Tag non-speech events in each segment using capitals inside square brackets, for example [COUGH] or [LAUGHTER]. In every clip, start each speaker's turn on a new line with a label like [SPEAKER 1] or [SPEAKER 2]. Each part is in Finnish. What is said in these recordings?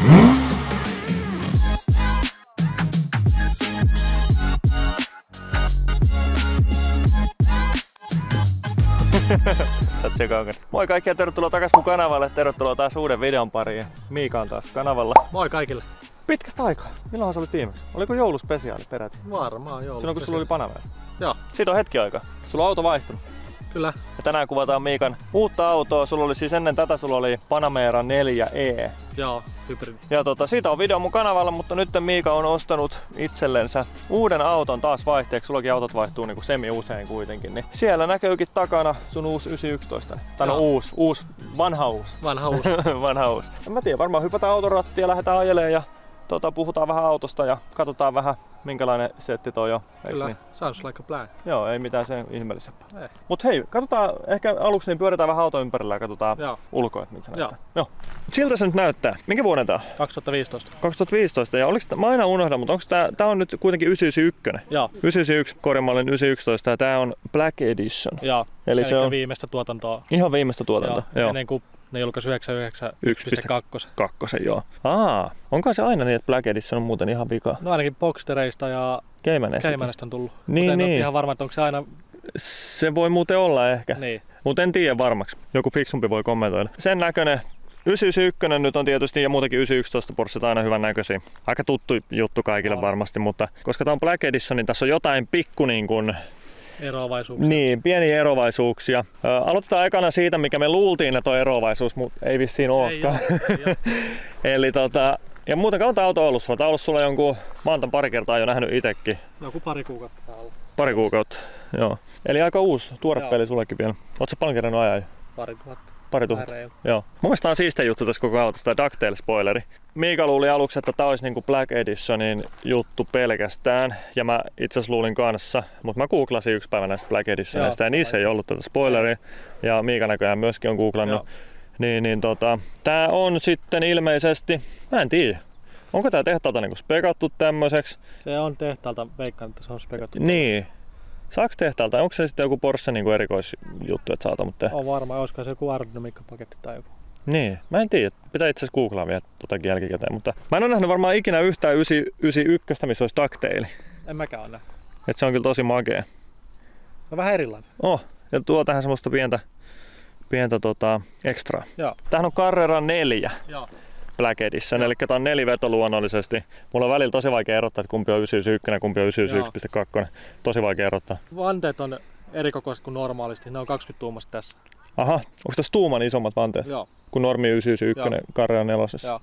[SPEAKER 1] [LAUGHS] Kaukana. Moi kaikki ja tervetuloa takaisin mun kanavalle. Tervetuloa taas uuden videon pariin. Miika on taas kanavalla.
[SPEAKER 2] Moi kaikille.
[SPEAKER 1] Pitkästä aikaa. Milloin se oli viimeksi? Oliko jouluspesiaali peräti?
[SPEAKER 2] Varmaan joo.
[SPEAKER 1] Silloin kun sulla oli Panamera.
[SPEAKER 2] Joo,
[SPEAKER 1] Siitä on hetki aikaa. Sulla on auto vaihtunut.
[SPEAKER 2] kyllä.
[SPEAKER 1] Ja tänään kuvataan Miikan uutta autoa. Sulla oli siis ennen tätä sulla oli Panamera 4e.
[SPEAKER 2] Joo, hybridi.
[SPEAKER 1] Ja tota, siitä on video mun kanavalla, mutta nyt Miika on ostanut itsellensä uuden auton taas vaihteeksi. Sullakin autot vaihtuu niinku semi usein kuitenkin. Niin siellä näkyykin takana sun uusi 911. Tai no uusi, uusi, vanha uusi.
[SPEAKER 2] Vanha uusi. [LAUGHS]
[SPEAKER 1] vanha uusi. En mä tiedä, varmaan hypätään autorattia ja lähdetään ajelemaan ja tota, puhutaan vähän autosta ja katsotaan vähän minkälainen setti toi on.
[SPEAKER 2] Kyllä.
[SPEAKER 1] Niin?
[SPEAKER 2] Sounds like a plan.
[SPEAKER 1] Joo, ei mitään sen ihmeellisempää.
[SPEAKER 2] Ei.
[SPEAKER 1] Mut hei, katsotaan ehkä aluksi niin pyöritään vähän auto ympärillä ja katsotaan
[SPEAKER 2] Joo.
[SPEAKER 1] ulkoa, että se näyttää. Joo. Mut Siltä se nyt näyttää. Minkä vuoden tää on?
[SPEAKER 2] 2015.
[SPEAKER 1] 2015 ja oliks, mä aina unohdan, mutta onko tää, tää on nyt kuitenkin 991?
[SPEAKER 2] Joo.
[SPEAKER 1] 991 korjamallin 911 ja tää on Black Edition.
[SPEAKER 2] Joo.
[SPEAKER 1] Eli se on
[SPEAKER 2] viimeistä tuotantoa.
[SPEAKER 1] ihan viimeistä tuotantoa.
[SPEAKER 2] Joo.
[SPEAKER 1] Joo.
[SPEAKER 2] Ennen kuin ne julkaisi 99.2.
[SPEAKER 1] Kakkosen, joo. Aa, onko se aina niin, että Black Edition on muuten ihan vika?
[SPEAKER 2] No ainakin Boxtereista ja. Caymanista on tullut.
[SPEAKER 1] Niin,
[SPEAKER 2] Mutta en
[SPEAKER 1] niin.
[SPEAKER 2] ole ihan varma, että onko se aina...
[SPEAKER 1] Se voi muuten olla ehkä,
[SPEAKER 2] Niin.
[SPEAKER 1] mutta en tiedä varmaksi. Joku fiksumpi voi kommentoida. Sen näköinen 991 nyt on tietysti ja muutenkin 911 Porsche aina hyvän näköisiä. Aika tuttu juttu kaikille varmasti, mutta koska tämä on Black Edition, niin tässä on jotain pikku niin kuin,
[SPEAKER 2] Eroavaisuuksia.
[SPEAKER 1] niin, pieniä eroavaisuuksia. Aloitetaan ekana siitä, mikä me luultiin, että on eroavaisuus, mutta ei vissiin
[SPEAKER 2] Ei
[SPEAKER 1] olekaan.
[SPEAKER 2] ei oo. [LAUGHS]
[SPEAKER 1] Eli tota, ja muuten kauan tämä auto ollut sulla? Tää on ollut sulla jonkun, mä oon pari kertaa jo nähnyt itekin.
[SPEAKER 2] Joku pari kuukautta tää on ollut.
[SPEAKER 1] Pari kuukautta, joo. Eli aika uusi, tuore
[SPEAKER 2] Joo.
[SPEAKER 1] peli sullekin vielä. Sä paljon kerännyt ajaa jo?
[SPEAKER 2] Pari tuhatta.
[SPEAKER 1] Pari tuhatta. Joo. Mun mielestä on siistein juttu tässä koko autossa, tää DuckTales-spoileri. Miika luuli aluksi, että tää olisi niinku Black Editionin juttu pelkästään, ja mä itse asiassa luulin kanssa, mutta mä googlasin yksi päivä näistä Black Editionista,
[SPEAKER 2] Joo.
[SPEAKER 1] ja niissä ei ollut tätä spoileria, ja Miika näköjään myöskin on googlannut.
[SPEAKER 2] Joo.
[SPEAKER 1] Niin, niin tota, tää on sitten ilmeisesti, mä en tiedä, onko tää tehtaalta niinku spekattu tämmöiseksi?
[SPEAKER 2] Se on tehtaalta, veikkaan, että se on spekattu.
[SPEAKER 1] Niin. Saaks tehtaalta? Onko se sitten joku Porsche niinku erikoisjuttu, että saa tommoista tehdä?
[SPEAKER 2] On varma, olisiko se joku aerodynamiikkapaketti tai joku.
[SPEAKER 1] Niin, mä en tiedä. Pitää itse asiassa googlaa vielä totakin jälkikäteen, mutta mä en ole nähnyt varmaan ikinä yhtään 991, missä olisi DuckTale.
[SPEAKER 2] En mäkään ole nähnyt.
[SPEAKER 1] Et se on kyllä tosi makea.
[SPEAKER 2] No vähän erilainen.
[SPEAKER 1] Oh, ja tuo tähän semmoista pientä, pientä tota, extraa.
[SPEAKER 2] Joo.
[SPEAKER 1] Tämähän on Carrera 4
[SPEAKER 2] Joo.
[SPEAKER 1] Black Edition,
[SPEAKER 2] Joo.
[SPEAKER 1] eli tää on neliveto luonnollisesti. Mulla on välillä tosi vaikea erottaa, että kumpi on 991 ja kumpi on 991.2. Tosi vaikea erottaa.
[SPEAKER 2] Vanteet on eri kokoiset kuin normaalisti. Ne on 20 tuumasta tässä.
[SPEAKER 1] Aha, onko tässä tuuman isommat vanteet
[SPEAKER 2] Joo.
[SPEAKER 1] kuin normi 991 Carrera 4?
[SPEAKER 2] Joo.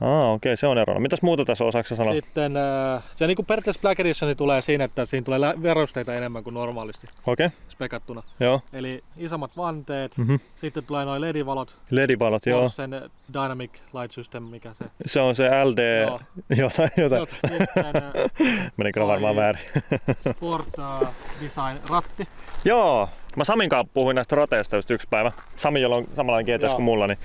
[SPEAKER 1] Ah, okei, se on erona. Mitäs muuta tässä osaksi sanoa?
[SPEAKER 2] Sitten äh, se niin kuin periaatteessa Black Edition tulee siinä, että siinä tulee verusteita enemmän kuin normaalisti
[SPEAKER 1] Okei,
[SPEAKER 2] spekattuna.
[SPEAKER 1] joo.
[SPEAKER 2] Eli isommat vanteet,
[SPEAKER 1] Mhm.
[SPEAKER 2] sitten tulee noin LED-valot,
[SPEAKER 1] LED-valot, joo.
[SPEAKER 2] sen Dynamic Light System, mikä se.
[SPEAKER 1] Se on se LD,
[SPEAKER 2] Joo. [LAUGHS]
[SPEAKER 1] jotain, jotain.
[SPEAKER 2] Äh, [LAUGHS]
[SPEAKER 1] Meni kyllä
[SPEAKER 2] Toi-
[SPEAKER 1] varmaan väärin. [LAUGHS]
[SPEAKER 2] Sport Design ratti.
[SPEAKER 1] Joo, mä Samin kanssa puhuin näistä rateista just yksi päivä. Sami, jolla on samanlainen GTS kuin mulla, niin,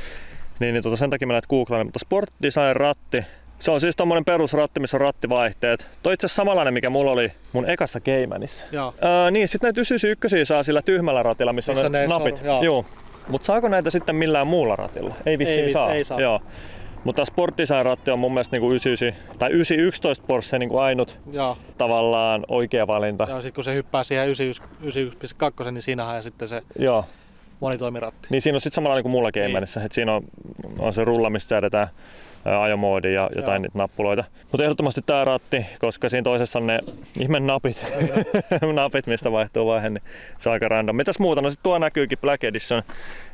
[SPEAKER 1] niin, niin tota, sen takia mä näitä googlaan. Mutta Sport Design ratti, se on siis tommonen perusratti, missä on rattivaihteet. Toi itse asiassa samanlainen, mikä mulla oli mun ekassa Caymanissa.
[SPEAKER 2] Joo.
[SPEAKER 1] Öö, niin, sitten näitä 991 saa sillä tyhmällä ratilla, missä,
[SPEAKER 2] Missä
[SPEAKER 1] on ne
[SPEAKER 2] ne
[SPEAKER 1] napit.
[SPEAKER 2] sor- joo.
[SPEAKER 1] Joo. Mutta saako näitä sitten millään muulla ratilla? Ei vissiin
[SPEAKER 2] Ei
[SPEAKER 1] saa.
[SPEAKER 2] ei saa.
[SPEAKER 1] Joo. Mutta Sport Design ratti on mun mielestä niinku 99 tai 911 Porsche niinku ainut
[SPEAKER 2] Joo.
[SPEAKER 1] tavallaan oikea valinta.
[SPEAKER 2] Ja sitten kun se hyppää siihen 91.2, niin siinähän ja sitten se
[SPEAKER 1] Joo.
[SPEAKER 2] Monitoimiratti.
[SPEAKER 1] Niin siinä on sitten samalla niin kuin mulla Caymanissa, että siinä on, on se rulla, mistä säädetään ää, ajomoodi ja jotain
[SPEAKER 2] Joo.
[SPEAKER 1] niitä nappuloita. Mutta ehdottomasti tämä ratti, koska siinä toisessa on ne ihme napit, [LAUGHS] napit mistä vaihtuu vaihe, niin se on aika random. Mitäs muuta? No sit tuo näkyykin Black Edition,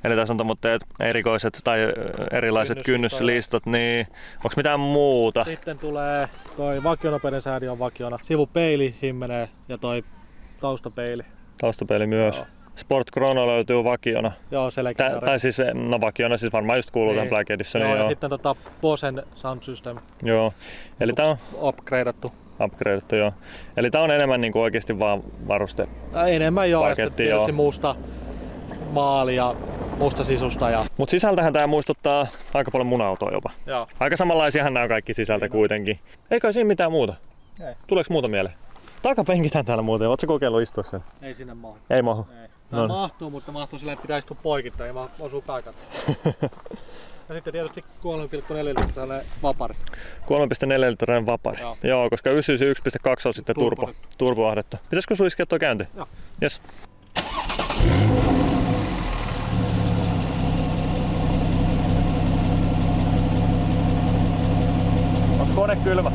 [SPEAKER 1] eli tässä on tommoitteet erikoiset tai erilaiset
[SPEAKER 2] Kynnyslistat.
[SPEAKER 1] kynnyslistot, niin onko mitään muuta?
[SPEAKER 2] Sitten tulee toi vakionopeuden säädi on vakiona. Sivupeili himmenee ja toi taustapeili.
[SPEAKER 1] Taustapeili myös.
[SPEAKER 2] Joo.
[SPEAKER 1] Sport Chrono löytyy vakiona.
[SPEAKER 2] Joo, se
[SPEAKER 1] Tä, tai siis, no vakiona siis varmaan just kuuluu
[SPEAKER 2] Niin.
[SPEAKER 1] Black Editioniin.
[SPEAKER 2] Joo,
[SPEAKER 1] Joo,
[SPEAKER 2] ja sitten tota Bosen Sound System
[SPEAKER 1] joo. Eli tää on
[SPEAKER 2] upgradeattu.
[SPEAKER 1] upgradeattu, joo. Eli tää on enemmän niinku oikeesti vaan varuste.
[SPEAKER 2] Enemmän joo, ja sitten
[SPEAKER 1] Paketti,
[SPEAKER 2] tietysti
[SPEAKER 1] joo.
[SPEAKER 2] musta maali ja musta sisusta. Ja,
[SPEAKER 1] Mut sisältähän tää muistuttaa aika paljon mun autoa jopa.
[SPEAKER 2] joo.
[SPEAKER 1] Aika samanlaisiahan nämä on kaikki sisältä
[SPEAKER 2] Niin on.
[SPEAKER 1] kuitenkin. Ei kai siinä mitään muuta.
[SPEAKER 2] Ei.
[SPEAKER 1] Tuleeko muuta mieleen? Takapenkitään täällä muuten. Ootko kokeillut istua siellä?
[SPEAKER 2] Ei sinne mahdu.
[SPEAKER 1] Ei mahu.
[SPEAKER 2] Ei.
[SPEAKER 1] No
[SPEAKER 2] Tää
[SPEAKER 1] niin.
[SPEAKER 2] mahtuu, mutta mahtuu sillä, että pitää istua poikittain ja osuu pääkattoon. [LAUGHS] Ja sitten tietysti 3,4 litrainen vapari.
[SPEAKER 1] 3,4 litrainen vapari.
[SPEAKER 2] Joo.
[SPEAKER 1] Joo, koska 991.2 on sitten turbo,
[SPEAKER 2] Turbo.
[SPEAKER 1] turboahdettu. Pitäisikö sun iskeä tuo käynti?
[SPEAKER 2] Joo.
[SPEAKER 1] Yes. Onks kone kylmä?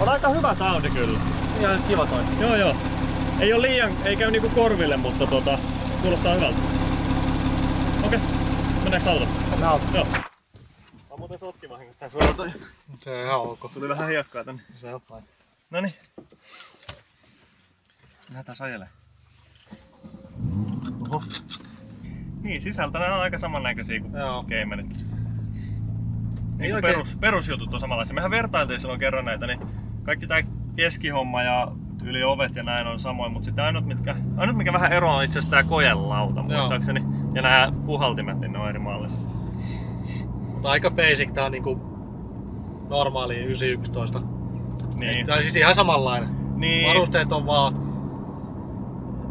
[SPEAKER 1] On aika hyvä soundi kyllä.
[SPEAKER 2] Ihan kiva toi.
[SPEAKER 1] Joo joo. Ei oo liian, ei käy niinku korville, mutta tota, kuulostaa hyvältä. Okei, mennäänkö auto?
[SPEAKER 2] Mennään auto.
[SPEAKER 1] Joo. Mä muuten sotki vahingossa tää suolta.
[SPEAKER 2] Se on ihan ok.
[SPEAKER 1] Tuli vähän hiekkaa tänne.
[SPEAKER 2] Se on fine.
[SPEAKER 1] Noniin. Lähdetään ajelemaan. Oho. Niin, sisältä nämä on aika samannäköisiä kuin
[SPEAKER 2] Joo.
[SPEAKER 1] Caymanit.
[SPEAKER 2] Ei
[SPEAKER 1] Niin
[SPEAKER 2] oikein-
[SPEAKER 1] perus, perusjutut on samanlaisia. Mehän vertailtiin silloin kerran näitä, niin kaikki tää keskihomma ja yli ovet ja näin on samoin, mutta sitten ainut, mitkä, ainut mikä vähän eroaa on itse asiassa tää kojelauta muistaakseni. Ja nämä puhaltimet, niin ne on eri mallissa.
[SPEAKER 2] Mutta aika basic tää on niinku normaali 911.
[SPEAKER 1] Niin,
[SPEAKER 2] on siis ihan samanlainen.
[SPEAKER 1] niin,
[SPEAKER 2] Varusteet on vaan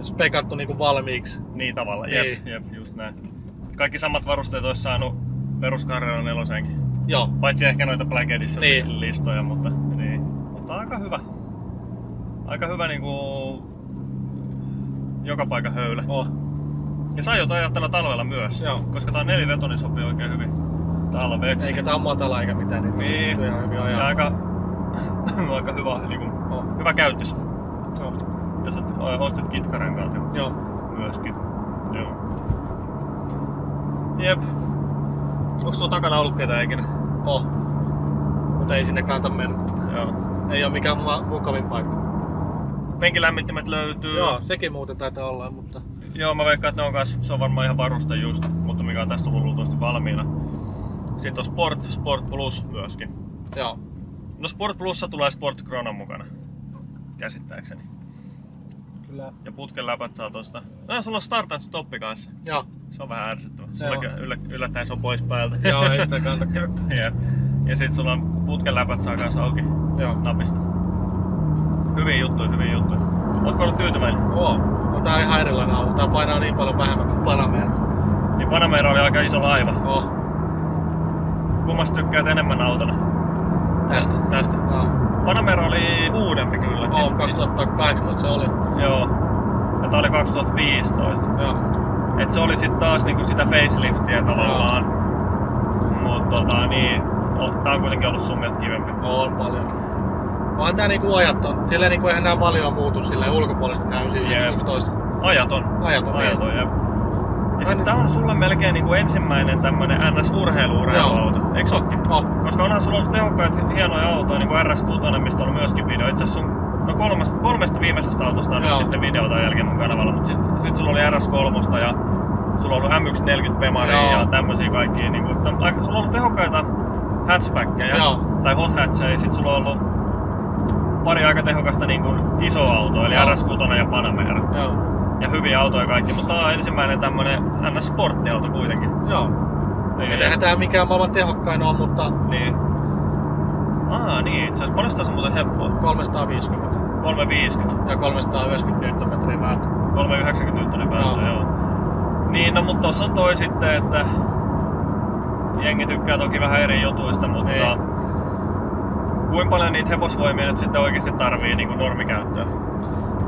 [SPEAKER 2] spekattu niinku valmiiksi.
[SPEAKER 1] niin tavalla. Jep,
[SPEAKER 2] Niin.
[SPEAKER 1] jep, just näin. Kaikki samat varusteet olisi saanut peruskarjalla nelosenkin.
[SPEAKER 2] Joo.
[SPEAKER 1] Paitsi ehkä noita Black Edition
[SPEAKER 2] Niin.
[SPEAKER 1] listoja, mutta aika hyvä. Aika hyvä niinku joka paikan höylä.
[SPEAKER 2] Oh.
[SPEAKER 1] Ja saa jotain ajatella talvella myös,
[SPEAKER 2] Joo.
[SPEAKER 1] koska tää on neliveto, niin sopii oikein hyvin talveksi.
[SPEAKER 2] Eikä tää on matala eikä mitään, niin,
[SPEAKER 1] Niin.
[SPEAKER 2] ihan hyvin
[SPEAKER 1] ja
[SPEAKER 2] ajaa.
[SPEAKER 1] aika, [COUGHS] aika hyvä, niinku,
[SPEAKER 2] Oh.
[SPEAKER 1] hyvä käyttös.
[SPEAKER 2] Joo.
[SPEAKER 1] Ja sä ostit kitkarenkaat jo
[SPEAKER 2] Joo.
[SPEAKER 1] myöskin. Joo. Jep. Onks tuo takana ollut ketään ikinä?
[SPEAKER 2] Oh. Mutta ei sinne kannata mennä.
[SPEAKER 1] Joo.
[SPEAKER 2] Ei oo mikään mukavin paikka.
[SPEAKER 1] Penkilämmittimet löytyy.
[SPEAKER 2] Joo, sekin muuten taitaa olla, mutta...
[SPEAKER 1] Joo, mä veikkaan, että ne on kans, se on varmaan ihan varuste just, mutta mikä on tästä tullut luultavasti valmiina. Sitten on Sport, Sport Plus myöskin.
[SPEAKER 2] Joo.
[SPEAKER 1] No Sport Plussa tulee Sport Chronon mukana, käsittääkseni.
[SPEAKER 2] Kyllä.
[SPEAKER 1] Ja putken läpät saa tosta. No, sulla on Start and Stoppi kanssa.
[SPEAKER 2] Joo.
[SPEAKER 1] Se on vähän ärsyttävä.
[SPEAKER 2] Se
[SPEAKER 1] Sullakin yllä, yllättäen se on pois päältä.
[SPEAKER 2] Joo, ei sitä kannata [LAUGHS] käyttää.
[SPEAKER 1] Jep. Ja sit sulla on putken läpät saa kanssa auki
[SPEAKER 2] Joo.
[SPEAKER 1] napista. Hyviä juttuja, hyviä juttuja. Ootko ollut tyytyväinen?
[SPEAKER 2] Oo. No tää on ihan erilainen auto. Tää painaa niin paljon vähemmän kuin Panamera.
[SPEAKER 1] Niin Panamera oli aika iso laiva.
[SPEAKER 2] Oh.
[SPEAKER 1] Kummasta tykkäät enemmän autona?
[SPEAKER 2] Tästä.
[SPEAKER 1] Tästä.
[SPEAKER 2] Joo.
[SPEAKER 1] Panamera oli uudempi kyllä.
[SPEAKER 2] Oo, 2018 se oli.
[SPEAKER 1] Joo. Ja tää oli 2015.
[SPEAKER 2] Joo.
[SPEAKER 1] Et se oli sit taas niinku sitä faceliftiä tavallaan. Mut tota niin, tää on kuitenkin ollut sun mielestä kivempi.
[SPEAKER 2] On paljon. Onhan tää niinku ajat on. Silleen niinku eihän nää paljon muutu silleen ulkopuolisesti nää 911
[SPEAKER 1] Ajaton.
[SPEAKER 2] ajat on. niin.
[SPEAKER 1] Ajaton, jep. Ja sit tää on sulle melkein niinku ensimmäinen tämmönen NS-urheilu-urheiluauto. Eiks ookin?
[SPEAKER 2] Oh.
[SPEAKER 1] Koska onhan sulla ollut tehokkaita hienoja autoja, niinku RS6, mistä on myöskin video. Itse sun no kolmesta, kolmesta viimeisestä autosta on nyt
[SPEAKER 2] Joo.
[SPEAKER 1] sitten video tämän jälkeen mun kanavalla, mutta sit, sit sulla oli RS3 ja sulla on ollut M140 Pemari ja tämmösiä kaikkia. Niinku, sulla on ollut tehokkaita hatchbackkejä
[SPEAKER 2] Joo.
[SPEAKER 1] tai hot hatcheja, sit sulla on ollut pari aika tehokasta niin kuin iso auto, eli
[SPEAKER 2] Joo.
[SPEAKER 1] RS6 ja Panamera.
[SPEAKER 2] Joo.
[SPEAKER 1] Ja hyviä autoja kaikki, mutta tää on ensimmäinen tämmönen NS-sporttiauto kuitenkin.
[SPEAKER 2] Joo.
[SPEAKER 1] Ei,
[SPEAKER 2] Et eihän tää mikään maailman tehokkain oo, mutta
[SPEAKER 1] Niin. Aa niin, itse asiassa paljon se on muuten helppoa?
[SPEAKER 2] 350
[SPEAKER 1] 350.
[SPEAKER 2] ja 390 Nm vääntö.
[SPEAKER 1] 390 Newtonin päällä,
[SPEAKER 2] Joo.
[SPEAKER 1] joo. Niin, no mutta tossa on toi sitten, että jengi tykkää toki vähän eri jutuista, mutta
[SPEAKER 2] Niin.
[SPEAKER 1] Kuinka paljon niitä hevosvoimia nyt sitten oikeasti tarvii niin kuin normikäyttöön?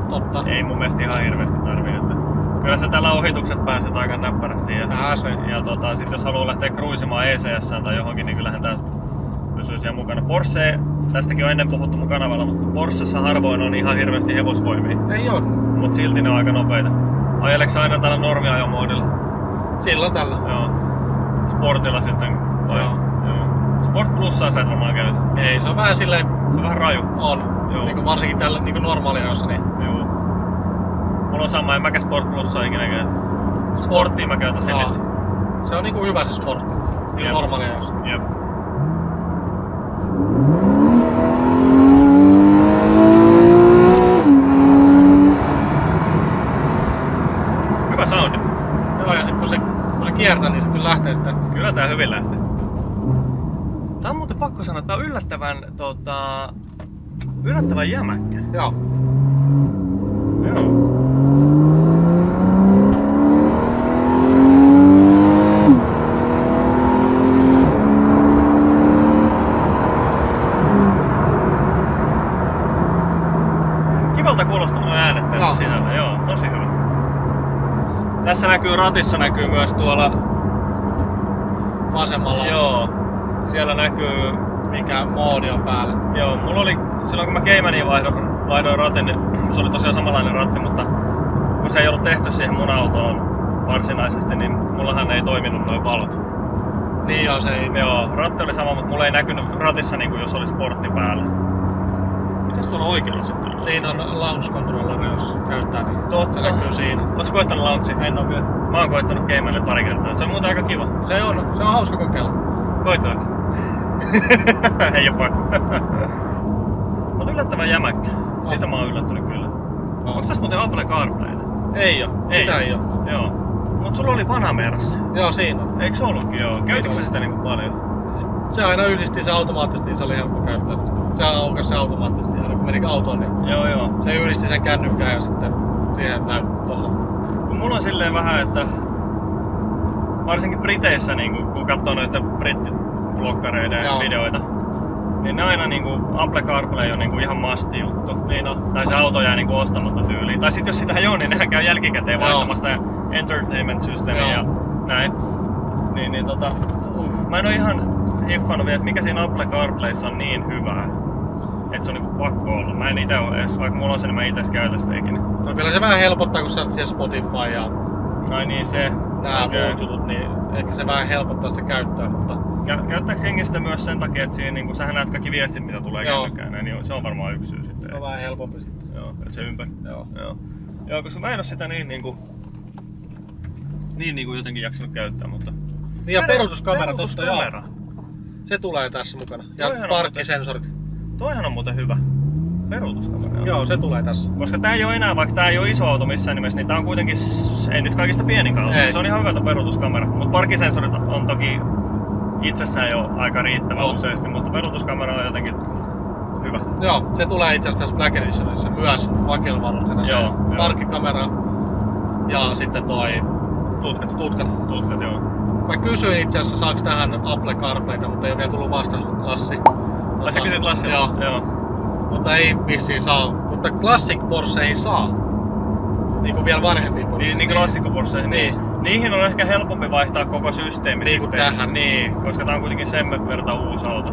[SPEAKER 2] Totta.
[SPEAKER 1] Ei mun mielestä ihan hirveästi tarvii. Että kyllä se tällä ohitukset pääset aika näppärästi. Ja,
[SPEAKER 2] Pääsee.
[SPEAKER 1] ja tota, sit jos haluaa lähteä cruisimaan ECS tai johonkin, niin kyllähän tää pysyy siellä mukana. Porsche, tästäkin on ennen puhuttu mun kanavalla, mutta Porschessa harvoin on ihan hirveästi hevosvoimia.
[SPEAKER 2] Ei oo.
[SPEAKER 1] Mut silti ne on aika nopeita. Ajeleeko sä aina tällä normiajomoodilla?
[SPEAKER 2] Silloin tällä.
[SPEAKER 1] Joo. Sportilla sitten vai?
[SPEAKER 2] Joo.
[SPEAKER 1] Sport Plussaa sä et varmaan käytä.
[SPEAKER 2] Ei, se on vähän silleen
[SPEAKER 1] Se on vähän raju.
[SPEAKER 2] on.
[SPEAKER 1] Joo.
[SPEAKER 2] Niin varsinkin tällä niin normaalia niin
[SPEAKER 1] Joo. Mulla on sama, en mäkään Sport Plussaa ikinä käytä. Sporttia mä käytän sinistä.
[SPEAKER 2] se on niinku hyvä se sportti. Niin
[SPEAKER 1] Jep.
[SPEAKER 2] normaalia jos.
[SPEAKER 1] Jep. Hyvä soundi.
[SPEAKER 2] Joo, ja sitten kun se, kun se kiertää, niin se kyllä lähtee sitten.
[SPEAKER 1] Kyllä tää hyvin lähtee. Tää on muuten pakko sanoa, että tää on yllättävän, tota, yllättävän jämäkkä.
[SPEAKER 2] Joo.
[SPEAKER 1] Joo. Kivalta kuulostaa nuo äänet tänne
[SPEAKER 2] Joo.
[SPEAKER 1] sisällä, joo, tosi hyvä. Tässä näkyy ratissa näkyy myös tuolla,
[SPEAKER 2] Vasemmalla,
[SPEAKER 1] joo, siellä näkyy,
[SPEAKER 2] mikä moodi on päällä.
[SPEAKER 1] joo, mulla oli, silloin kun mä Keimaniin vaihdoin, vaihdoin ratin, niin se oli tosiaan samanlainen ratti, mutta kun se ei ollut tehty siihen mun autoon varsinaisesti, niin mullahan ei toiminut noin valot.
[SPEAKER 2] Niin joo, se ei...
[SPEAKER 1] Joo, ratti oli sama, mutta mulla ei näkynyt ratissa niin kuin jos oli sportti päällä. Mitäs tuolla oikealla sitten on?
[SPEAKER 2] Siinä on launch controller, jos käyttää, niin
[SPEAKER 1] Totta.
[SPEAKER 2] se näkyy siinä.
[SPEAKER 1] Oletko koittanut launchia?
[SPEAKER 2] En oo vielä.
[SPEAKER 1] Mä oon koittanut Keimanille pari kertaa. Se on muuten aika kiva.
[SPEAKER 2] Se on, se on hauska kokeilla.
[SPEAKER 1] Koittaaks? [LAUGHS] ei oo pakko. Mut yllättävän jämäkkä. Siitä mä oon yllättynyt kyllä.
[SPEAKER 2] No.
[SPEAKER 1] Onks tässä muuten Apple CarPlayta?
[SPEAKER 2] Ei oo, sitä ei oo.
[SPEAKER 1] Joo. Mut sulla oli Panamerassa.
[SPEAKER 2] Joo, siinä on.
[SPEAKER 1] Eikö se ollutkin joo? Käytitkö sä sitä niinku paljon?
[SPEAKER 2] Se aina yhdisti se automaattisesti, niin se oli helppo käyttää. Se aukasi se automaattisesti, aina kun meni autoon, niin
[SPEAKER 1] Joo joo.
[SPEAKER 2] se yhdisti sen kännykkään ja sitten siihen tuohon.
[SPEAKER 1] Kun mulla on silleen vähän, että varsinkin Briteissä, niin kun, kun katsoo noita brittiblokkareiden
[SPEAKER 2] Joo.
[SPEAKER 1] videoita, niin ne aina niin kuin, Apple CarPlay on niin kuin, ihan masti juttu.
[SPEAKER 2] Niin on.
[SPEAKER 1] Tai se auto jää niin kuin, ostamatta tyyliin. Tai sitten jos sitä ei ole, niin nehän käy jälkikäteen
[SPEAKER 2] Joo.
[SPEAKER 1] vaihtamassa sitä entertainment systeemiä ja näin. Niin, niin tota, uh, mä en ole ihan hiffannut vielä, että mikä siinä Apple CarPlayssa on niin hyvää. Että se on niinku pakko olla. Mä en ite ole edes, vaikka mulla on se, niin mä ites käytä sitä ikinä.
[SPEAKER 2] No kyllä se vähän helpottaa, kun sä siellä Spotify ja
[SPEAKER 1] Ai niin se.
[SPEAKER 2] Nämä
[SPEAKER 1] Okei.
[SPEAKER 2] muut jutut, niin ehkä se vähän helpottaa sitä käyttöä, mutta
[SPEAKER 1] Kä- Käyttääkö myös sen takia, että siinä, niin kun sähän näet kaikki viestit, mitä tulee näin, niin se on varmaan yksi syy sitten.
[SPEAKER 2] se on vähän helpompi sitten.
[SPEAKER 1] Joo, että se ympäri.
[SPEAKER 2] Joo.
[SPEAKER 1] Joo. Joo, koska mä en oo sitä niin niinku... Niin niinku jotenkin jaksanut käyttää, mutta...
[SPEAKER 2] Niin ja
[SPEAKER 1] Peru-
[SPEAKER 2] peruutuskamera, totta joo. Se tulee tässä mukana. Ja parkkisensorit.
[SPEAKER 1] Toihan on muuten hyvä. Peruutuskamera. joo.
[SPEAKER 2] Se tulee tässä.
[SPEAKER 1] Koska tää ei oo enää, vaikka tää ei oo iso auto missään nimessä, niin tää on kuitenkin, ei nyt kaikista pienin auto.
[SPEAKER 2] Ei.
[SPEAKER 1] Se on ihan hyvä peruutuskamera. Mutta parkkisensorit on toki itsessään jo aika riittävä
[SPEAKER 2] On.
[SPEAKER 1] useasti, mutta peruutuskamera on jotenkin hyvä.
[SPEAKER 2] Joo, se tulee itse asiassa tässä Black Editionissa myös vakelvarusteena. Se
[SPEAKER 1] Joo,
[SPEAKER 2] parkkikamera ja sitten toi
[SPEAKER 1] Tutkat.
[SPEAKER 2] tutkat.
[SPEAKER 1] Tutkat, joo.
[SPEAKER 2] Mä kysyin itse asiassa saako tähän Apple CarPlayta, mutta ei ole vielä tullut vastaus Lassi.
[SPEAKER 1] Ai sä kysyt Lassilta?
[SPEAKER 2] Joo,
[SPEAKER 1] joo.
[SPEAKER 2] Mutta ei vissiin saa. Mutta Classic Porsche ei saa. Niin kuin vielä vanhempi Porsche.
[SPEAKER 1] Niin, niin kuin klassikkoporsseihin.
[SPEAKER 2] Niin.
[SPEAKER 1] Niihin on ehkä helpompi vaihtaa koko systeemi
[SPEAKER 2] Niin kuin
[SPEAKER 1] sitten.
[SPEAKER 2] tähän.
[SPEAKER 1] Niin, koska tää on kuitenkin sen verran uusi auto.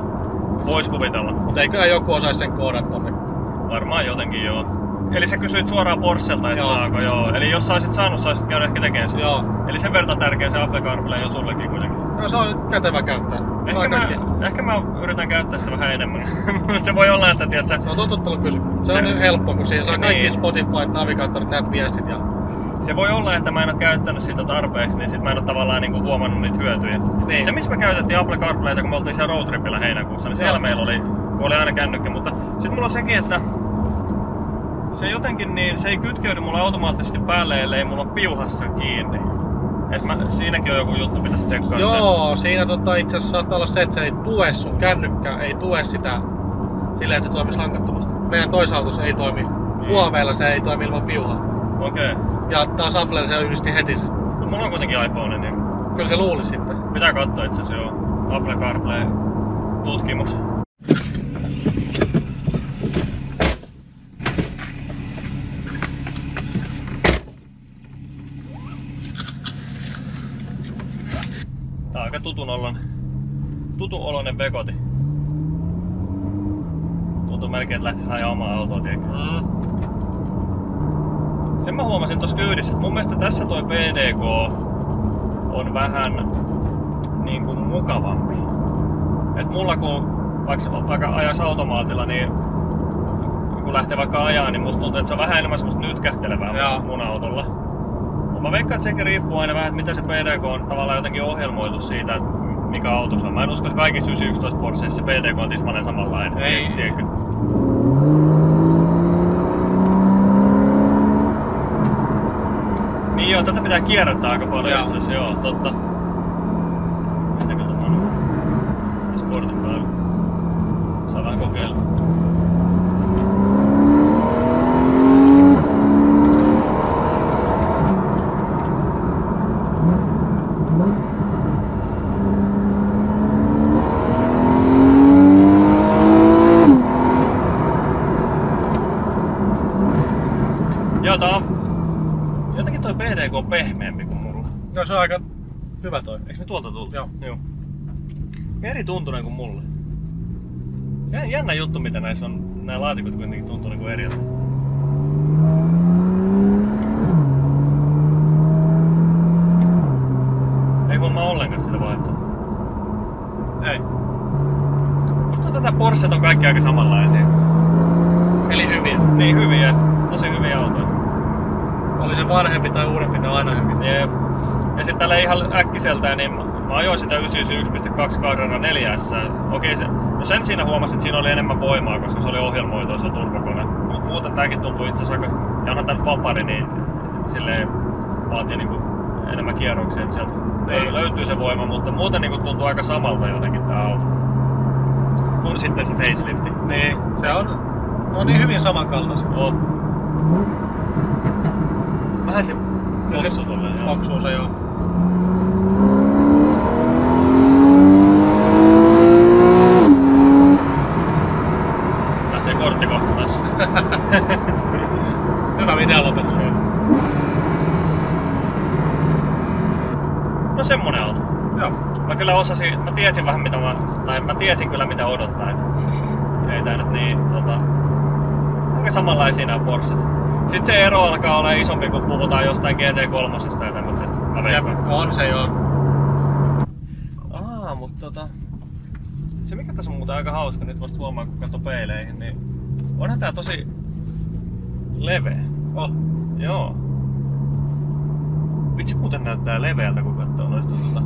[SPEAKER 1] Vois kuvitella.
[SPEAKER 2] Mutta eiköhän joku osaisi sen koodata tonne.
[SPEAKER 1] Varmaan jotenkin joo. Eli sä kysyit suoraan Porschelta, että
[SPEAKER 2] Joo.
[SPEAKER 1] saako joo. Eli jos sä olisit saanut, sä olisit käynyt ehkä tekemään sen.
[SPEAKER 2] Joo.
[SPEAKER 1] Eli sen verran tärkeä se Apple CarPlay on sullekin kuitenkin.
[SPEAKER 2] No, se on kätevä käyttää.
[SPEAKER 1] Ehkä mä,
[SPEAKER 2] kaikki-
[SPEAKER 1] ehkä mä yritän käyttää sitä vähän enemmän. [LAUGHS] se voi olla, että tiedät, sä,
[SPEAKER 2] se on totuttelu kysy. Se,
[SPEAKER 1] Se-
[SPEAKER 2] on niin helppo, kun siinä saa kaikki
[SPEAKER 1] Niin.
[SPEAKER 2] Spotify, navigaattorit, näet viestit ja...
[SPEAKER 1] se voi olla, että mä en ole käyttänyt sitä tarpeeksi, niin sit mä en ole tavallaan niinku huomannut niitä hyötyjä.
[SPEAKER 2] Niin.
[SPEAKER 1] Se, missä me käytettiin Apple CarPlayta, kun me oltiin siellä roadtripillä heinäkuussa, niin siellä
[SPEAKER 2] Joo.
[SPEAKER 1] meillä oli, oli aina kännykkä, mutta sitten mulla on sekin, että se jotenkin niin, se ei kytkeydy mulle automaattisesti päälle, ellei mulla on piuhassa kiinni. Et mä, siinäkin on joku juttu, pitäisi tsekkaa se.
[SPEAKER 2] Joo, siinä tota, itse asiassa saattaa olla se, että se ei tue sun kännykkä, ei tue sitä silleen, että se toimisi langattomasti. Meidän toisautossa ei toimi.
[SPEAKER 1] Niin.
[SPEAKER 2] Huoveilla se ei toimi ilman piuhaa.
[SPEAKER 1] Okei.
[SPEAKER 2] Ja taas Applella se yhdisti heti sen.
[SPEAKER 1] Mut mulla on kuitenkin iPhone, niin
[SPEAKER 2] Kyllä se luuli sitten.
[SPEAKER 1] pitää katsoa itse asiassa joo. Apple CarPlay tutkimus. Aika tutun olon, tutun oloinen vekoti. Tuntuu melkein, että lähtisi ajaa omaa autoa, tiedätkö?
[SPEAKER 2] Mm.
[SPEAKER 1] Sen mä huomasin tuossa kyydissä, että mun mielestä tässä toi PDK on vähän niin kuin mukavampi. Et mulla kun vaikka, vaikka ajas automaatilla, niin kun lähtee vaikka ajaa, niin musta tuntuu, että se on vähän enemmän semmoista nytkähtelevää mun autolla. Mä veikkaan, että sekin riippuu aina vähän, miten se PDK on tavallaan jotenkin ohjelmoitu siitä, että mikä auto se on. Mä en usko, että kaikissa 911 Porscheissa PDK on tismalleen samanlainen.
[SPEAKER 2] Ei.
[SPEAKER 1] Tiedätkö? Niin joo, tätä pitää kierrättää aika paljon itse asiassa, joo, totta. Miten tämä on? Sportin päällä. Saa vähän kokeilla. Joo, tää on... Jotenkin toi PDK on pehmeämpi kuin
[SPEAKER 2] Joo, se on aika hyvä toi.
[SPEAKER 1] Eikö me tuolta tullut?
[SPEAKER 2] Joo.
[SPEAKER 1] Joo. Eri tuntunen kuin mulle. Jä- Jännä juttu, mitä näissä on. Nämä laatikot kuitenkin tuntuu niinku eri Ei huomaa ollenkaan sitä vaihtoa.
[SPEAKER 2] Ei.
[SPEAKER 1] Musta tätä Porschet on kaikki aika samanlaisia.
[SPEAKER 2] Eli hyviä.
[SPEAKER 1] Niin hyviä, tosi hyviä autoja.
[SPEAKER 2] Oli se vanhempi tai uudempi, ne on aina hyviä.
[SPEAKER 1] Jep. Ja sitten tällä ihan äkkiseltään, niin mä ajoin sitä 991.2 Carrera 4 S. Okei, se, no sen siinä huomasin, että siinä oli enemmän voimaa, koska se oli ohjelmoitu, se on turbokone. Mutta muuten tääkin tuntuu itse asiassa aika, ja onhan tää nyt vapari, niin silleen vaatii niinku enemmän kierroksia, että sieltä
[SPEAKER 2] Niin.
[SPEAKER 1] löytyy se voima, mutta muuten niinku tuntuu aika samalta jotenkin tää auto. Kun sitten se facelifti.
[SPEAKER 2] Niin, se on, on niin hyvin samankaltaisia.
[SPEAKER 1] Oh. Vähän se poksuu
[SPEAKER 2] Oksuu se joo.
[SPEAKER 1] Lähtee kortti kohta taas. [LAUGHS]
[SPEAKER 2] Hyvä videon lopetus.
[SPEAKER 1] No semmonen auto.
[SPEAKER 2] Joo.
[SPEAKER 1] Mä kyllä osasin, mä tiesin vähän mitä mä, tai mä tiesin kyllä mitä odottaa, et [LAUGHS] ei tää nyt niin, tota, aika samanlaisia nämä Porschet. Sitten se ero alkaa olla isompi, kun puhutaan jostain GT3 ja tämmöisestä. Mä
[SPEAKER 2] Jep,
[SPEAKER 1] veikkaan.
[SPEAKER 2] On se joo.
[SPEAKER 1] Aa, mutta tota, se mikä tässä on muuten aika hauska, nyt vasta huomaa kun katsoo peileihin, niin onhan tää tosi leveä.
[SPEAKER 2] Oh.
[SPEAKER 1] Joo. Vitsi muuten näyttää leveältä kun katsoo noista tota.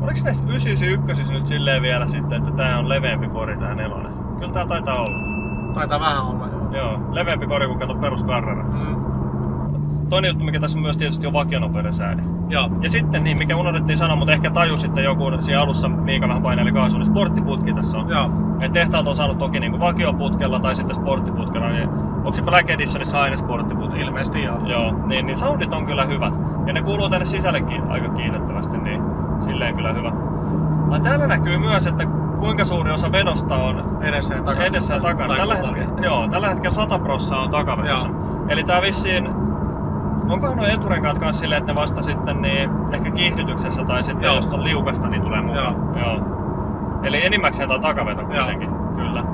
[SPEAKER 1] Oliko näistä 991 nyt silleen vielä sitten, että tää on leveämpi kori tää nelonen? Kyllä tää taitaa olla.
[SPEAKER 2] Taitaa vähän olla joo.
[SPEAKER 1] Joo, leveämpi kori kuin kato peruskarrera.
[SPEAKER 2] Mm.
[SPEAKER 1] Toinen juttu, mikä tässä on myös tietysti on vakionopeudensäädö.
[SPEAKER 2] Joo.
[SPEAKER 1] Ja sitten, niin mikä unohdettiin sanoa, mutta ehkä tajusitte joku siinä alussa, Miika vähän paineli kaasua, niin sporttiputki tässä on.
[SPEAKER 2] Joo.
[SPEAKER 1] Et tehtaat on saanut toki niin vakioputkella tai sitten sporttiputkella, niin onko se Black Editionissa aina sporttiputki?
[SPEAKER 2] Ilmeisesti joo.
[SPEAKER 1] Joo, niin, niin soundit on kyllä hyvät. Ja ne kuuluu tänne sisällekin aika kiitettävästi, niin silleen kyllä hyvä. Ai täällä näkyy myös, että kuinka suuri osa vedosta on
[SPEAKER 2] Edessä ja takana.
[SPEAKER 1] edessä ja takana. Tällä hetkellä, joo, tällä hetkellä 100 prossaa on takavedossa. Eli tää vissiin, onkohan nuo eturenkaat kanssa silleen, että ne vasta sitten niin ehkä kiihdytyksessä tai sitten
[SPEAKER 2] Joo.
[SPEAKER 1] jos on liukasta, niin tulee mukaan. Joo. joo. Eli enimmäkseen on takaveto kuitenkin, kyllä.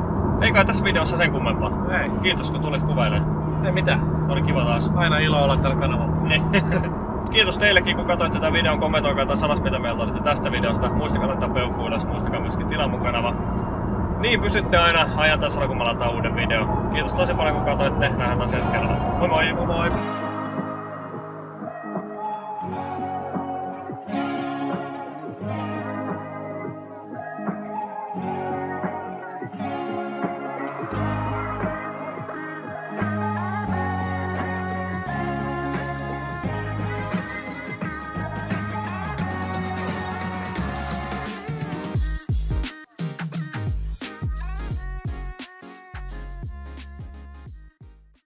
[SPEAKER 1] Ei kai tässä videossa sen kummempaa.
[SPEAKER 2] Ei.
[SPEAKER 1] Kiitos kun tulit kuvailemaan.
[SPEAKER 2] Ei mitään.
[SPEAKER 1] Oli kiva taas.
[SPEAKER 2] Aina ilo olla tällä kanavalla.
[SPEAKER 1] Niin. [LAUGHS] Kiitos teillekin, kun katsoitte tätä videon. Kommentoikaa taas alas, mitä mieltä olitte tästä videosta. Muistakaa laittaa peukku ylös, muistakaa myöskin tilaa mun kanava. Niin pysytte aina ajan tasalla, kun mä lataan uuden videon. Kiitos tosi paljon, kun katsoitte. Nähdään taas ensi kerralla. Moi moi!
[SPEAKER 2] Moi moi.